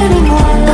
anymore